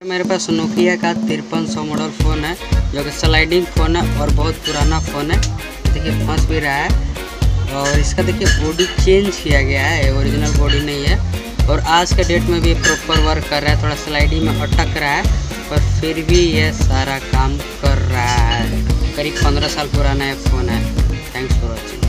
मेरे पास नोकिया का तिरपन सौ मॉडल फ़ोन है, जो कि स्लाइडिंग फ़ोन है और बहुत पुराना फ़ोन है। देखिए, फंस भी रहा है। और इसका देखिए बॉडी चेंज किया गया है ओरिजिनल बॉडी नहीं है। और आज के डेट में भी प्रॉपर वर्क कर रहा है, थोड़ा स्लाइडिंग में अटक रहा है, पर फिर भी यह सारा काम कर रहा है। करीब पंद्रह साल पुराना ये फ़ोन है। Thanks for watching